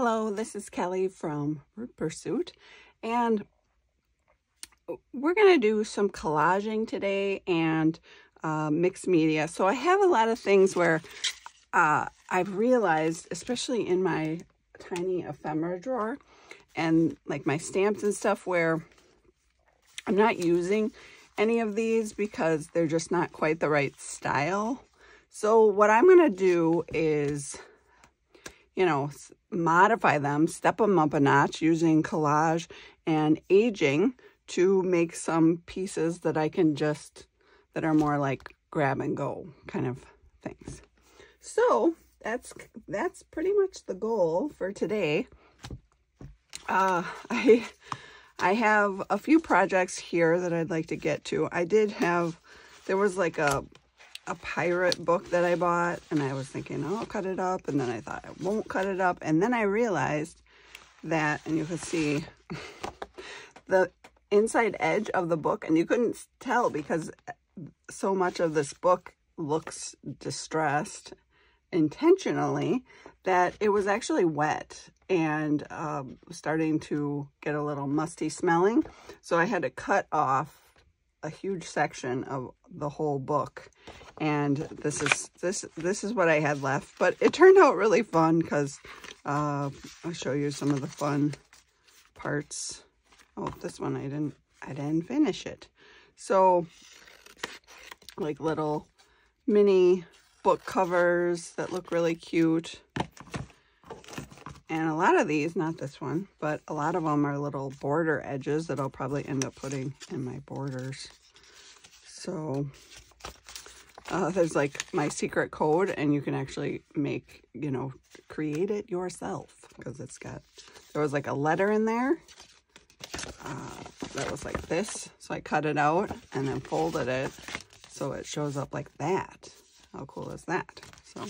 Hello, this is Kelly from Root Pursuit, and we're going to do some collaging today and uh, mixed media. So I have a lot of things where uh, I've realized, especially in my tiny ephemera drawer and like my stamps and stuff where I'm not using any of these because they're just not quite the right style. So what I'm going to do is you know, modify them, step them up a notch using collage and aging to make some pieces that I can just, that are more like grab and go kind of things. So that's, that's pretty much the goal for today. Uh, I, I have a few projects here that I'd like to get to. I did have, there was like a, a pirate book that I bought and I was thinking, oh, I'll cut it up. And then I thought I won't cut it up. And then I realized that, and you can see the inside edge of the book and you couldn't tell because so much of this book looks distressed intentionally that it was actually wet and um, starting to get a little musty smelling. So I had to cut off a huge section of the whole book. And this is this this is what I had left. But it turned out really fun because uh, I'll show you some of the fun parts. Oh this one I didn't I didn't finish it. So like little mini book covers that look really cute and a lot of these, not this one, but a lot of them are little border edges that I'll probably end up putting in my borders. So uh, there's like my secret code and you can actually make, you know, create it yourself because it's got, there was like a letter in there uh, that was like this. So I cut it out and then folded it so it shows up like that. How cool is that? So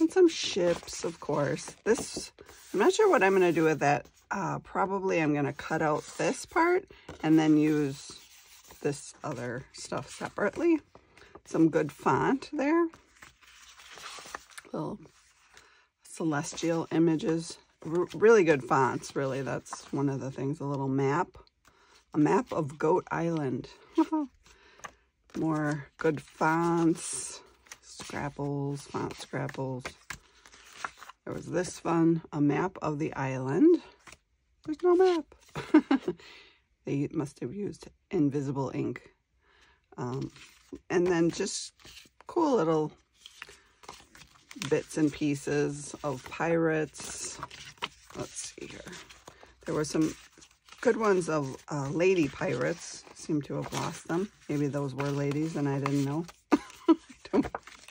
and some ships, of course. This, I'm not sure what I'm going to do with that. Uh, probably I'm going to cut out this part and then use this other stuff separately. Some good font there. Little celestial images. R really good fonts, really. That's one of the things. A little map. A map of Goat Island. More good fonts. Scrapples, font scrapples. There was this fun, a map of the island. There's no map. they must have used invisible ink. Um, and then just cool little bits and pieces of pirates. Let's see here. There were some good ones of uh, lady pirates. Seem to have lost them. Maybe those were ladies and I didn't know.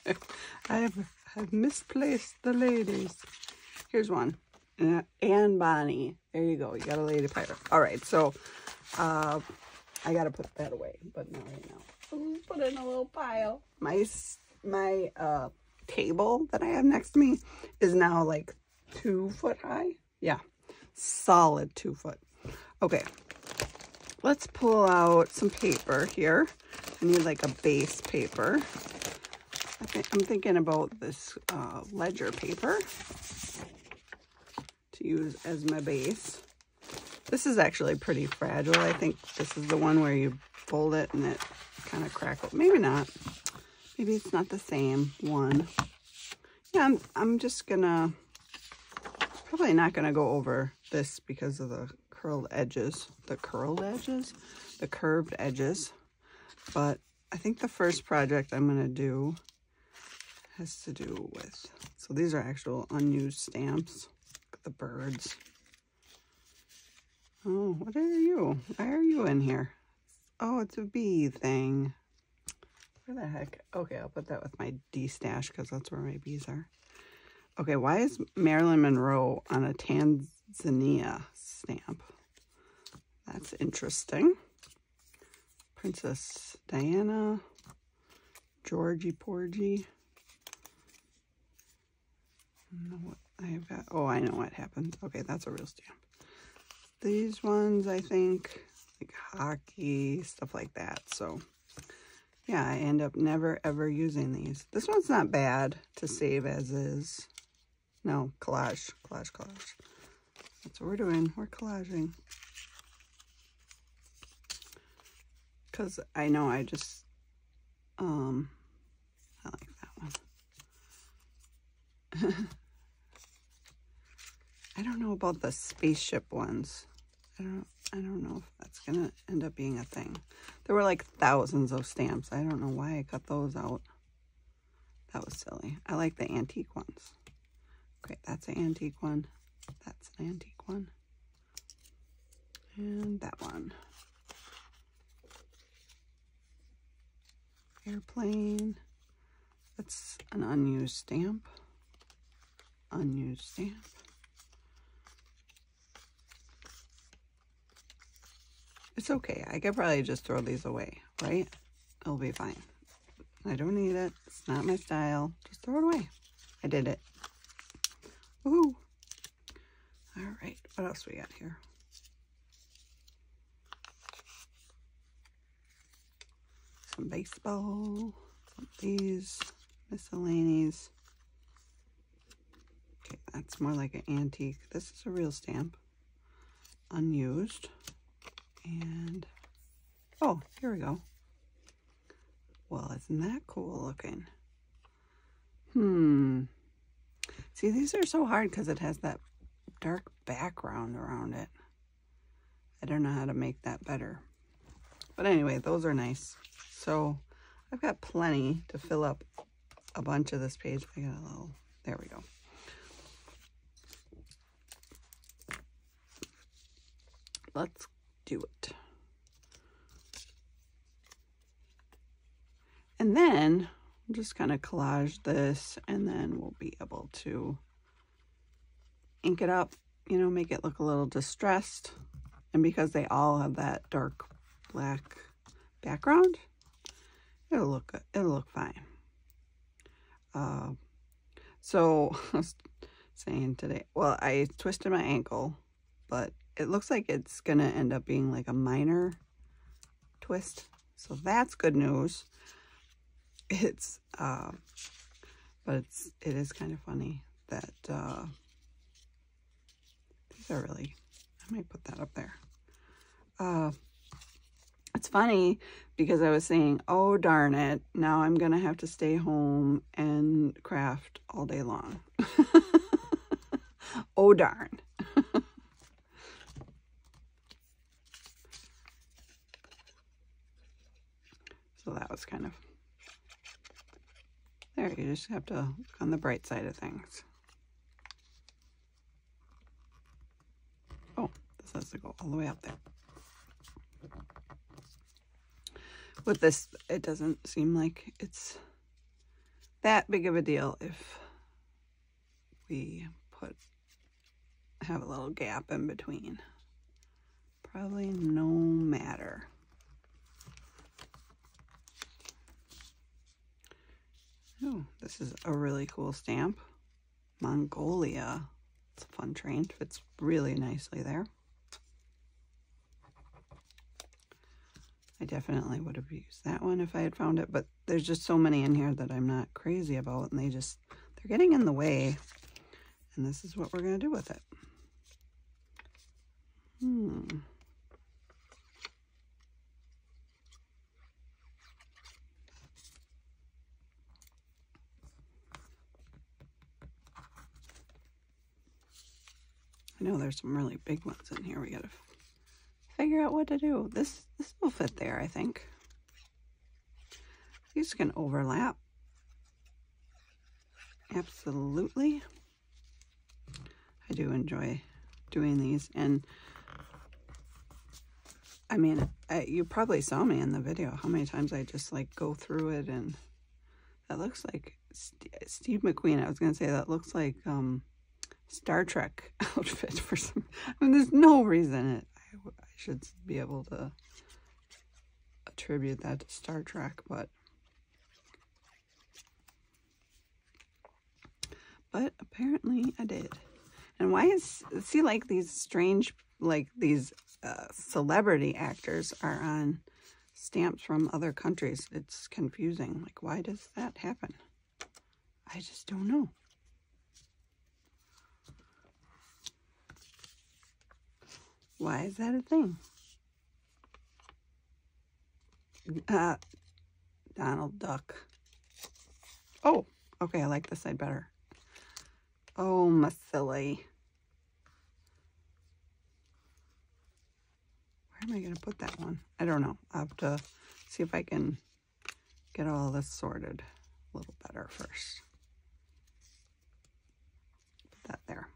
I, I have, misplaced the ladies. Here's one. Uh, Bonny. There you go. You got a lady pirate. All right. So uh, I got to put that away, but not right now. put it in a little pile. My, my uh, table that I have next to me is now like two foot high. Yeah. Solid two foot. Okay. Let's pull out some paper here. I need like a base paper. I'm thinking about this uh, ledger paper to use as my base. This is actually pretty fragile. I think this is the one where you fold it and it kind of crackles. Maybe not. Maybe it's not the same one. Yeah, I'm, I'm just gonna, probably not gonna go over this because of the curled edges. The curled edges? The curved edges. But I think the first project I'm gonna do has to do with, so these are actual unused stamps. The birds. Oh, what are you? Why are you in here? Oh, it's a bee thing. Where the heck? Okay, I'll put that with my D stash because that's where my bees are. Okay, why is Marilyn Monroe on a Tanzania stamp? That's interesting. Princess Diana, Georgie Porgy know what I've got. Oh, I know what happened. Okay, that's a real stamp. These ones, I think, like hockey, stuff like that. So, yeah, I end up never, ever using these. This one's not bad to save as is. No, collage, collage, collage. That's what we're doing. We're collaging. Because I know I just, um, I like that one. I don't know about the spaceship ones. I don't, I don't know if that's going to end up being a thing. There were like thousands of stamps. I don't know why I cut those out. That was silly. I like the antique ones. Okay, that's an antique one. That's an antique one. And that one. Airplane. That's an unused stamp. Unused stamp. It's okay. I could probably just throw these away, right? It'll be fine. I don't need it. It's not my style. Just throw it away. I did it. Woohoo! All right, what else we got here? Some baseball, some these, miscellaneous. Okay, that's more like an antique. This is a real stamp. Unused. And, oh, here we go. Well, isn't that cool looking? Hmm. See, these are so hard because it has that dark background around it. I don't know how to make that better. But anyway, those are nice. So I've got plenty to fill up a bunch of this page. I got a little, there we go. Let's do it. And then just kind of collage this and then we'll be able to ink it up, you know, make it look a little distressed. And because they all have that dark black background, it'll look, it'll look fine. Uh, so I was saying today, well, I twisted my ankle, but it looks like it's going to end up being like a minor twist. So that's good news. It's, uh, but it's, it is kind of funny that, uh, these are really, I might put that up there. Uh, it's funny because I was saying, oh, darn it. Now I'm going to have to stay home and craft all day long. oh, darn. So that was kind of, there, you just have to look on the bright side of things. Oh, this has to go all the way up there. With this, it doesn't seem like it's that big of a deal if we put, have a little gap in between. Probably no matter. Oh, this is a really cool stamp. Mongolia. It's a fun train. Fits really nicely there. I definitely would have used that one if I had found it, but there's just so many in here that I'm not crazy about, and they just, they're getting in the way, and this is what we're going to do with it. Hmm. I know there's some really big ones in here we got to figure out what to do. This, this will fit there, I think. These can overlap. Absolutely. I do enjoy doing these. And I mean, I, you probably saw me in the video, how many times I just like go through it and that looks like St Steve McQueen. I was going to say that looks like um, Star Trek outfit for some, I mean, there's no reason it, I, I should be able to attribute that to Star Trek, but but apparently I did. And why is, see like these strange, like these uh, celebrity actors are on stamps from other countries. It's confusing. Like, why does that happen? I just don't know. Why is that a thing? Uh, Donald Duck. Oh, okay, I like this side better. Oh, my silly. Where am I going to put that one? I don't know. I'll have to see if I can get all this sorted a little better first. Put that there.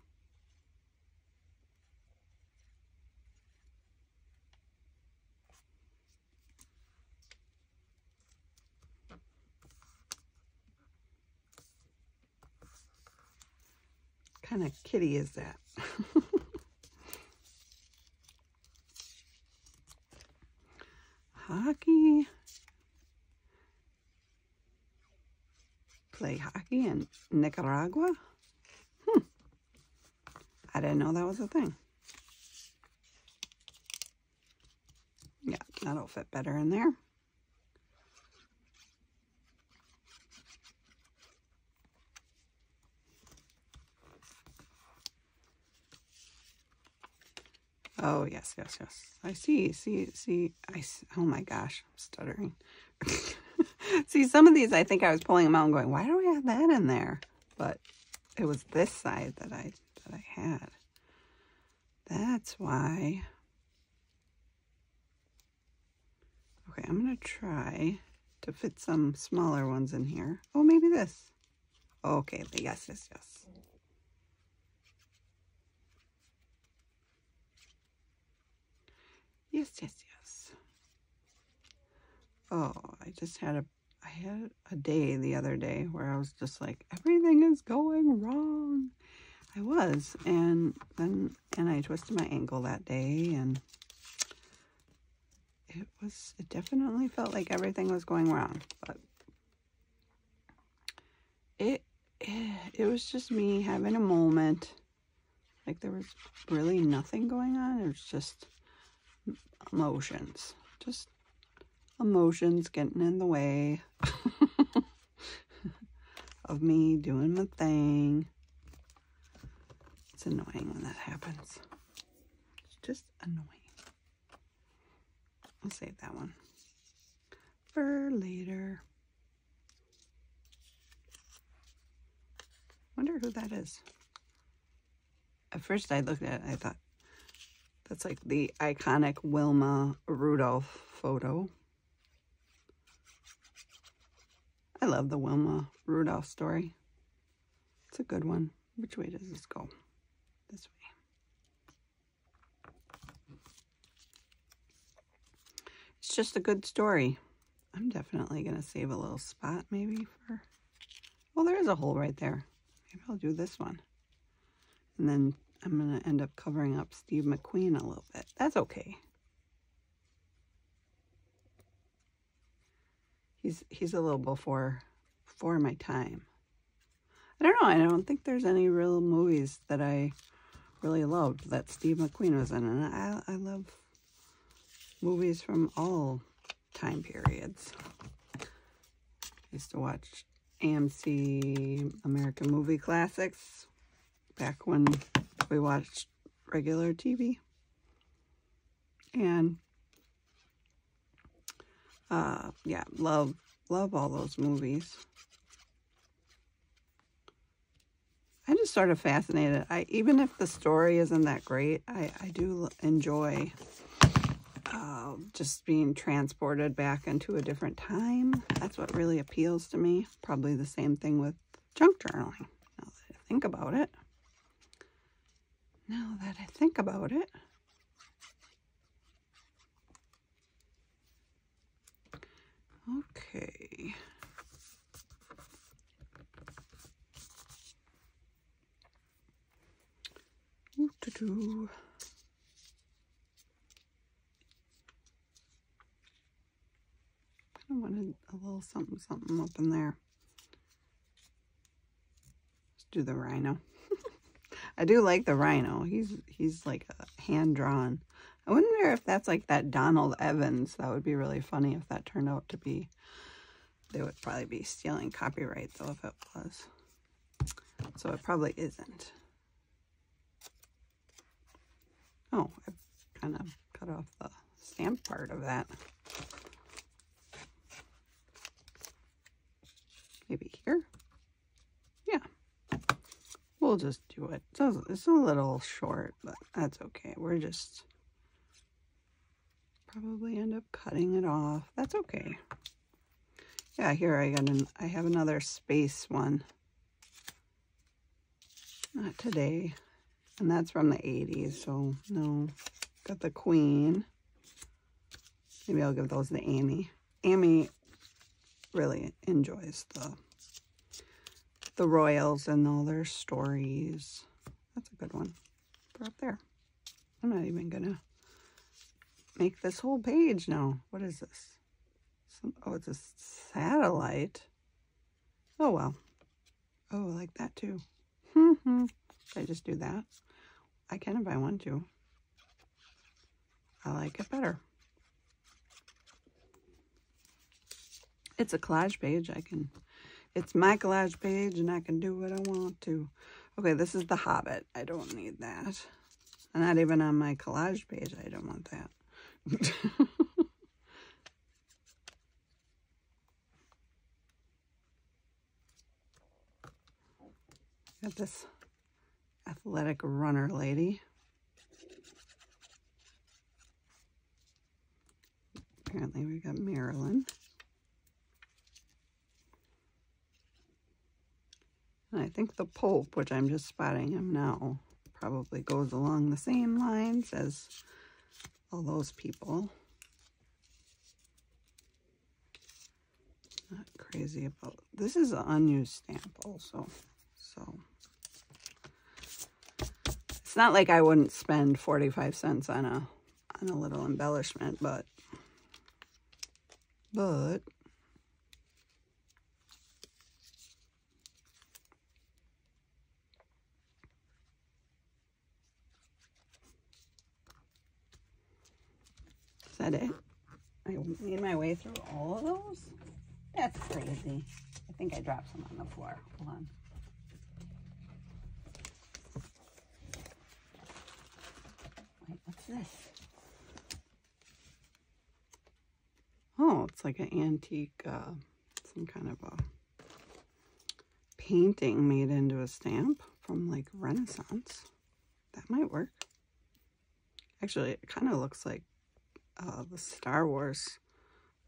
Kind of kitty is that? hockey. Play hockey in Nicaragua? Hmm. I didn't know that was a thing. Yeah, that'll fit better in there. Oh, yes, yes, yes. I see, see, see. I see. Oh my gosh, I'm stuttering. see, some of these, I think I was pulling them out and going, why do I have that in there? But it was this side that I, that I had. That's why. Okay, I'm going to try to fit some smaller ones in here. Oh, maybe this. Okay, yes, yes, yes. Yes, yes, yes. Oh, I just had a I had a day the other day where I was just like, everything is going wrong. I was, and then and I twisted my ankle that day, and it was it definitely felt like everything was going wrong, but it it, it was just me having a moment. Like there was really nothing going on. It was just emotions. Just emotions getting in the way of me doing my thing. It's annoying when that happens. It's just annoying. I'll save that one for later. Wonder who that is. At first I looked at it, I thought, that's like the iconic Wilma Rudolph photo. I love the Wilma Rudolph story. It's a good one. Which way does this go? This way. It's just a good story. I'm definitely going to save a little spot maybe for... Well, there is a hole right there. Maybe I'll do this one. And then I'm going to end up covering up Steve McQueen a little bit. That's okay. He's he's a little before before my time. I don't know. I don't think there's any real movies that I really loved that Steve McQueen was in. And I, I love movies from all time periods. I used to watch AMC American Movie Classics back when we watched regular TV. And uh, yeah, love love all those movies. I'm just sort of fascinated. I even if the story isn't that great, I I do enjoy uh, just being transported back into a different time. That's what really appeals to me. Probably the same thing with junk journaling. Now that I think about it. Now that I think about it, okay. Ooh, -doo -doo. I wanted a little something, something up in there. Let's do the rhino. I do like the rhino. He's he's like a hand drawn. I wonder if that's like that Donald Evans. That would be really funny if that turned out to be. They would probably be stealing copyright though if it was. So it probably isn't. Oh, I've kind of cut off the stamp part of that. Maybe here? We'll just do it. It's a little short, but that's okay. We're just probably end up cutting it off. That's okay. Yeah, here I got an I have another space one. Not today. And that's from the 80s, so no. Got the Queen. Maybe I'll give those to Amy. Amy really enjoys the the royals and all their stories. That's a good one. Put up there. I'm not even gonna make this whole page now. What is this? Some, oh, it's a satellite. Oh, well. Oh, I like that too. I just do that? I can if I want to. I like it better. It's a collage page. I can, it's my collage page and I can do what I want to. Okay, this is The Hobbit. I don't need that. Not even on my collage page. I don't want that. Got this athletic runner lady. Apparently we got Marilyn. And I think the Pope, which I'm just spotting him now, probably goes along the same lines as all those people. Not crazy about, this is an unused stamp also, so. It's not like I wouldn't spend 45 cents on a, on a little embellishment, but, but, Is that it? I made my way through all of those? That's crazy. I think I dropped some on the floor. Hold on. Wait, what's this? Oh, it's like an antique, uh, some kind of a painting made into a stamp from like Renaissance. That might work. Actually, it kind of looks like uh, the Star Wars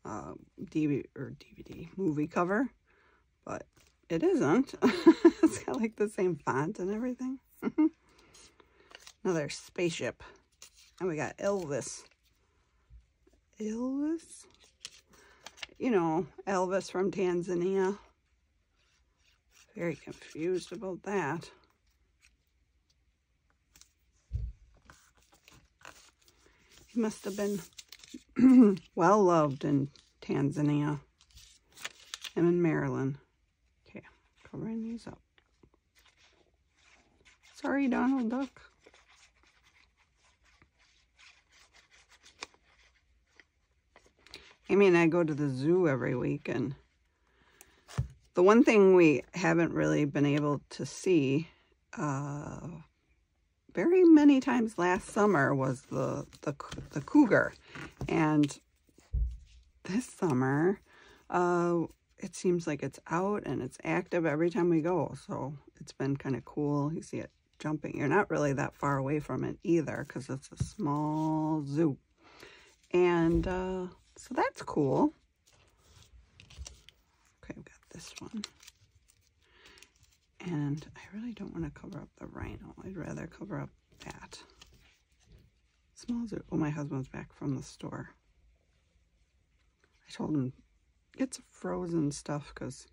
uh, DVD or DVD movie cover, but it isn't. it's got like the same font and everything. Another spaceship. And we got Elvis. Elvis? You know, Elvis from Tanzania. Very confused about that. He must have been well loved in Tanzania. and in Maryland. Covering these up. Sorry, Donald Duck. Amy and I go to the zoo every week, and the one thing we haven't really been able to see uh, very many times last summer was the, the, the cougar. And this summer, uh, it seems like it's out and it's active every time we go. So it's been kind of cool. You see it jumping. You're not really that far away from it either because it's a small zoo. And uh, so that's cool. Okay, I've got this one. And I really don't want to cover up the rhino. I'd rather cover up that. Small it. Oh, my husband's back from the store. I told him, some frozen stuff because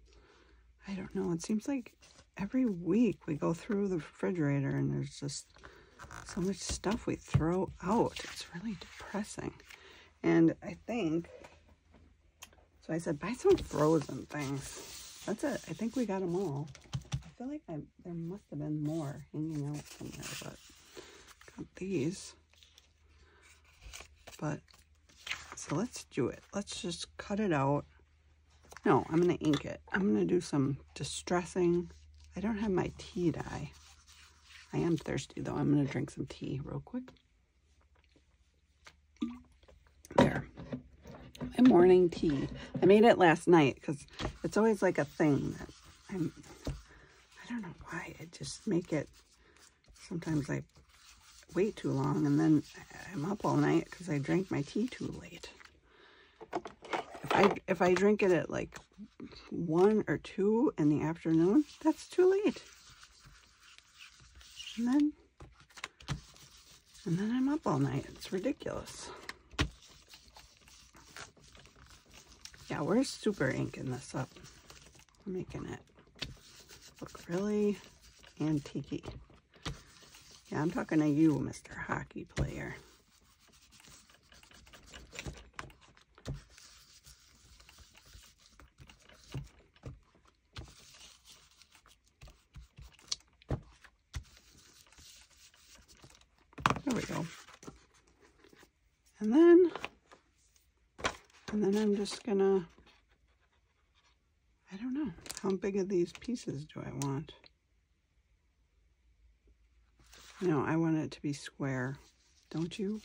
I don't know. It seems like every week we go through the refrigerator and there's just so much stuff we throw out. It's really depressing. And I think, so I said, buy some frozen things. That's it. I think we got them all. I feel like I, there must have been more hanging out somewhere, but got these. But, so let's do it. Let's just cut it out. No, I'm going to ink it. I'm going to do some distressing. I don't have my tea dye. I am thirsty though. I'm going to drink some tea real quick. There. My morning tea. I made it last night because it's always like a thing that I'm, I don't know why, I just make it, sometimes I wait too long and then I'm up all night because I drank my tea too late. If I, if I drink it at like one or two in the afternoon, that's too late. And then, and then I'm up all night. It's ridiculous. Yeah, we're super inking this up. I'm making it look really antique Yeah, I'm talking to you, Mr. Hockey Player. There we go. And then and then I'm just gonna, I don't know, how big of these pieces do I want? No, I want it to be square, don't you?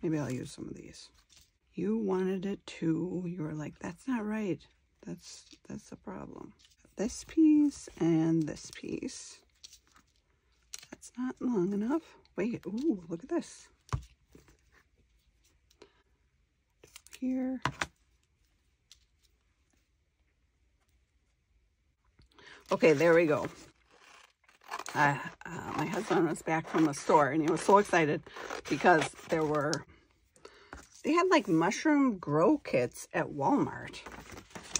Maybe I'll use some of these. You wanted it too. You were like, that's not right. That's, that's the problem. This piece and this piece. That's not long enough. Wait, ooh, look at this. here. Okay, there we go. Uh, uh, my husband was back from the store and he was so excited because there were, they had like mushroom grow kits at Walmart.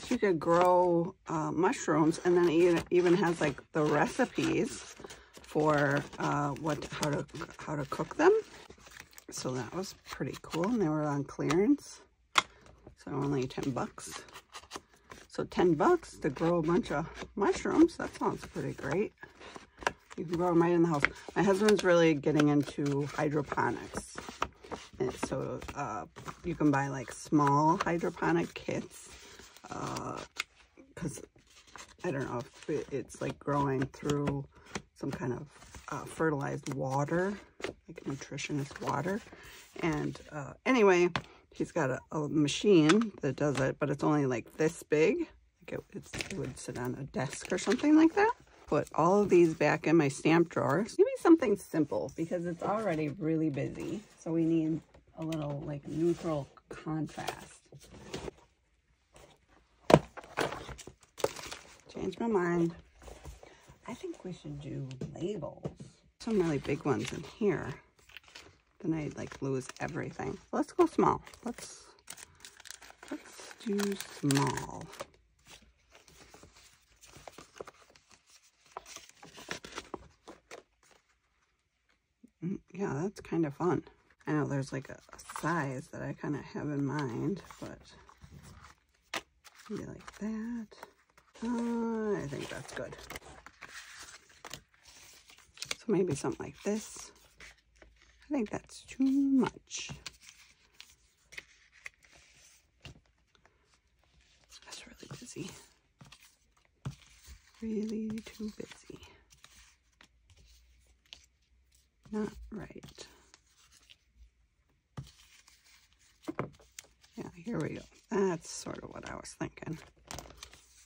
So you could grow uh, mushrooms and then it even has like the recipes for uh, what how to how to cook them. So that was pretty cool and they were on clearance. So only 10 bucks. So 10 bucks to grow a bunch of mushrooms. That sounds pretty great. You can grow them right in the house. My husband's really getting into hydroponics. And so uh, you can buy like small hydroponic kits. Because uh, I don't know if it, it's like growing through some kind of uh, fertilized water, like nutritionist water. And uh, anyway, he's got a, a, machine that does it, but it's only like this big. Like it, it would sit on a desk or something like that. Put all of these back in my stamp drawers. Maybe something simple because it's already really busy. So we need a little like neutral contrast. Change my mind. I think we should do labels. Some really big ones in here then I'd like lose everything. Let's go small. Let's let's do small. Mm, yeah, that's kind of fun. I know there's like a, a size that I kind of have in mind, but maybe like that. Uh, I think that's good. So maybe something like this. I think that's too much. That's really busy. Really too busy. Not right. Yeah, here we go. That's sort of what I was thinking.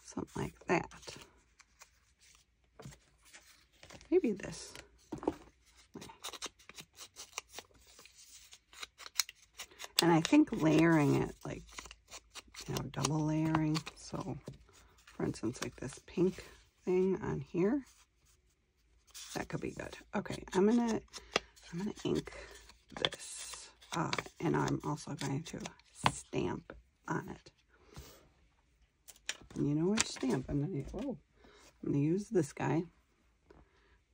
Something like that. Maybe this. And I think layering it, like, you know, double layering. So, for instance, like this pink thing on here, that could be good. Okay, I'm gonna, I'm gonna ink this, uh, and I'm also going to stamp on it. And you know which stamp I'm gonna, oh, I'm gonna use this guy,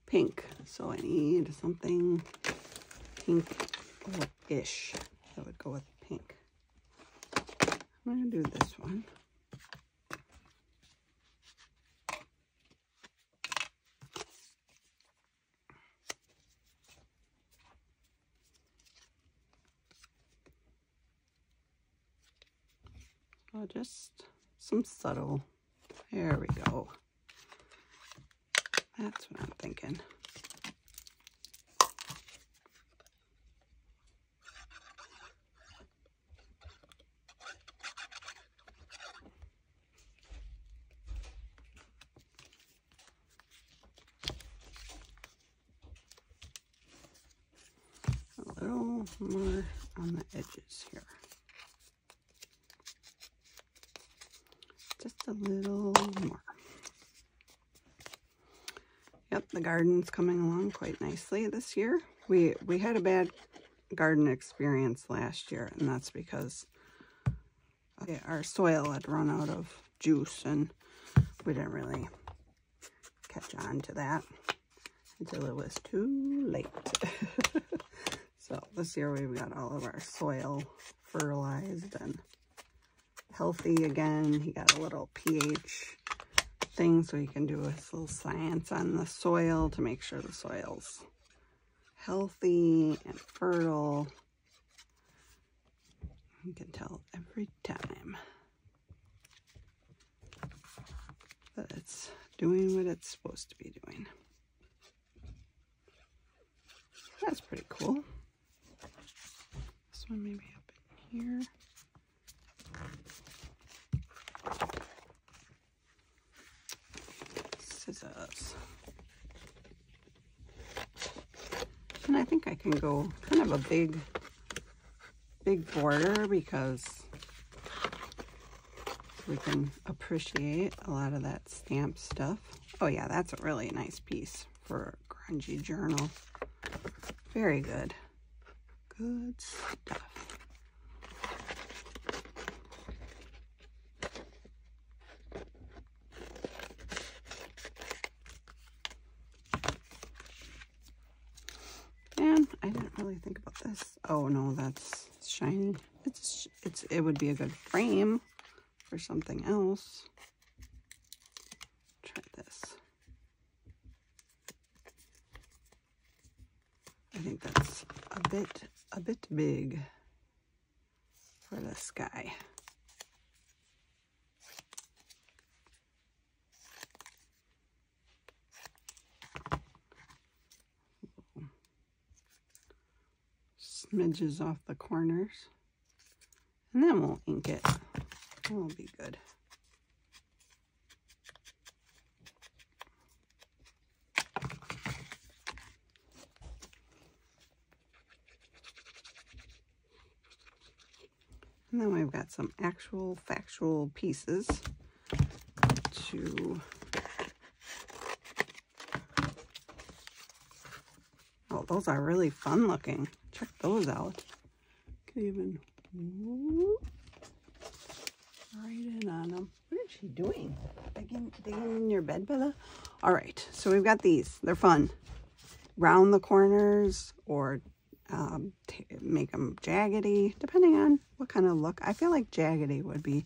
pink. So I need something pink-ish that would go with pink. I'm going to do this one. So just some subtle, there we go. That's what I'm thinking. little more on the edges here. Just a little more. Yep, the garden's coming along quite nicely this year. We we had a bad garden experience last year, and that's because uh, our soil had run out of juice, and we didn't really catch on to that until it was too late. so this year we've got all of our soil fertilized and healthy again. He got a little pH thing so he can do his little science on the soil to make sure the soil's healthy and fertile. You can tell every time that it's doing what it's supposed to be doing. That's pretty cool. This one maybe up in here. Scissors. And I think I can go kind of a big, big border because we can appreciate a lot of that stamp stuff. Oh yeah, that's a really nice piece for a grungy journal. Very good. Good stuff. And I didn't really think about this. Oh no, that's shiny. It's it's it would be a good frame for something else. Try this. I think that's a bit a bit big for this guy. Smidges off the corners. And then we'll ink it. It'll be good. And then we've got some actual factual pieces to Oh, those are really fun looking. Check those out. Can even write in on them. What is she doing? Digging, digging in your bed, Bella? All right, so we've got these. They're fun. Round the corners or um, make them jaggedy, depending on what kind of look. I feel like jaggedy would be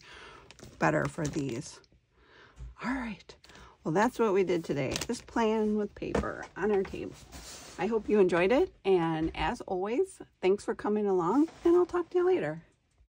better for these. All right. Well, that's what we did today. Just playing with paper on our table. I hope you enjoyed it. And as always, thanks for coming along and I'll talk to you later.